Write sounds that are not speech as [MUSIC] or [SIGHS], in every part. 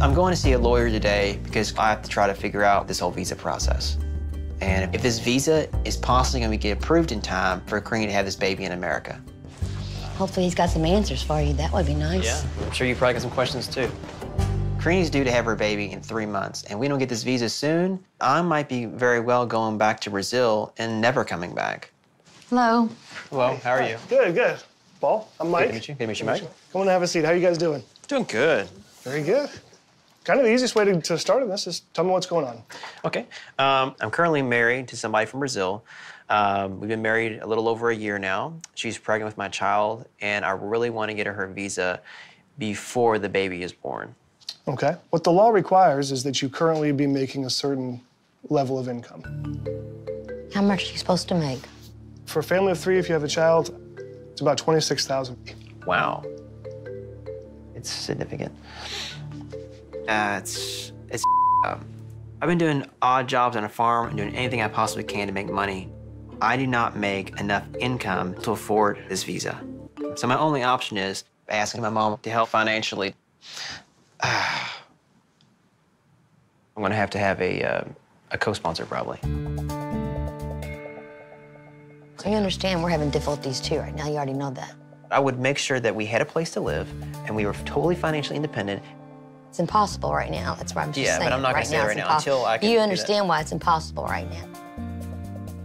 I'm going to see a lawyer today because I have to try to figure out this whole visa process. And if this visa is possibly going to get approved in time for Karine to have this baby in America. Hopefully he's got some answers for you. That would be nice. Yeah, I'm sure you probably got some questions too. Karine's due to have her baby in three months, and we don't get this visa soon, I might be very well going back to Brazil and never coming back. Hello. Hello, how are you? Good, good. Paul, I'm Mike. Good to meet you. Good to meet you, Mike. Come on, have a seat. How are you guys doing? Doing good. Very good. Kind of the easiest way to, to start on this is tell me what's going on. Okay. Um, I'm currently married to somebody from Brazil. Um, we've been married a little over a year now. She's pregnant with my child, and I really want to get her her visa before the baby is born. Okay. What the law requires is that you currently be making a certain level of income. How much are you supposed to make? For a family of three, if you have a child, it's about 26000 Wow. It's significant. Uh, it's, it's, um, I've been doing odd jobs on a farm and doing anything I possibly can to make money. I do not make enough income to afford this visa. So my only option is asking my mom to help financially. [SIGHS] I'm gonna have to have a, uh, a co-sponsor probably. So you understand we're having difficulties too right now. You already know that. I would make sure that we had a place to live and we were totally financially independent. It's impossible right now. That's what I'm just Yeah, but saying. I'm not gonna right say now, it it's right now until I can You do that. understand why it's impossible right now.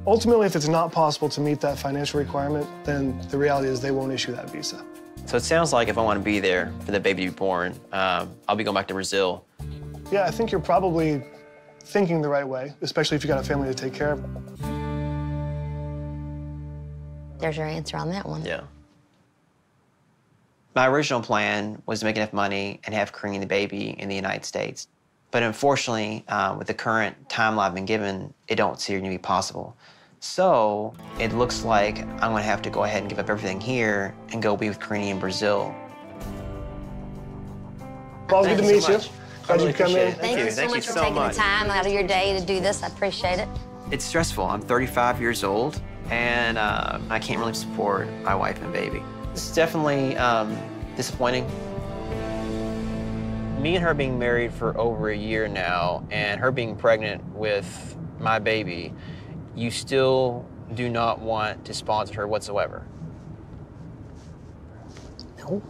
Ultimately, if it's not possible to meet that financial requirement, then the reality is they won't issue that visa. So it sounds like if I want to be there for the baby to be born, um, I'll be going back to Brazil. Yeah, I think you're probably thinking the right way, especially if you got a family to take care of. There's your answer on that one. Yeah. My original plan was to make enough money and have Karine the baby in the United States. But unfortunately, uh, with the current timeline I've been given, it don't seem to be possible. So it looks like I'm gonna have to go ahead and give up everything here and go be with Karine in Brazil. Paul, good to meet so you. Glad really you come in. it. Thank, you. you so Thank you much for so taking much. the time out of your day to do this. I appreciate it. It's stressful. I'm 35 years old, and uh, I can't really support my wife and baby. It's definitely um, disappointing. Me and her being married for over a year now, and her being pregnant with my baby, you still do not want to sponsor her whatsoever. No.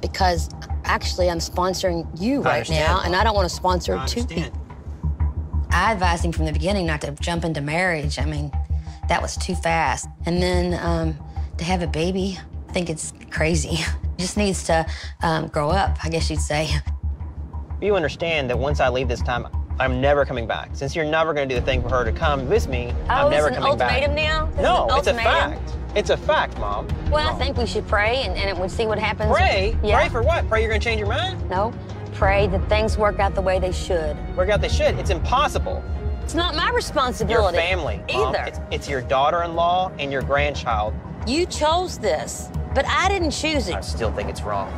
Because actually, I'm sponsoring you I right now, and I don't want to sponsor I two people. I advised him from the beginning not to jump into marriage. I mean, that was too fast. And then um, to have a baby, I think it's crazy. [LAUGHS] Just needs to um, grow up, I guess you'd say. You understand that once I leave this time, I'm never coming back. Since you're never going to do the thing for her to come with me, I'm never coming back. Oh, it's an ultimatum now? This No, it's a fact. It's a fact, Mom. Well, I think we should pray and, and we'll see what happens. Pray? Yeah. Pray for what? Pray you're gonna change your mind? No. Pray that things work out the way they should. Work out they should. It's impossible. It's not my responsibility. Your family, Mom. Either. It's, it's your daughter-in-law and your grandchild. You chose this, but I didn't choose it. I still think it's wrong.